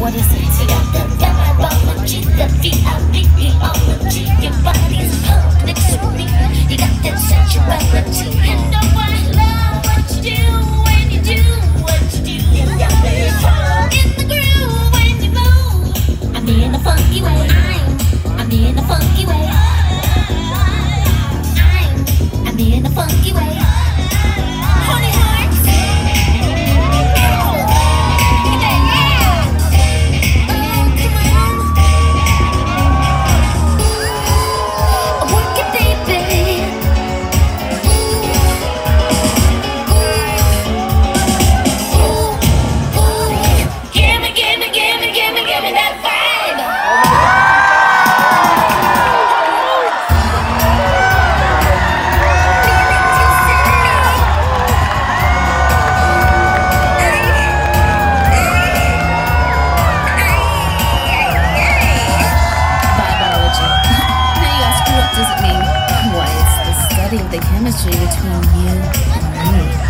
what is it? You got the vibeology, the V-I-B-E-ology. Your body's pumped next to me. You got that sensuality. And know I love what you do when you do what you do. You got me in the groove when you move. I'm in a funky way. I'm, I'm in a funky way. I'm, I'm in a funky way. Chemistry between you and me.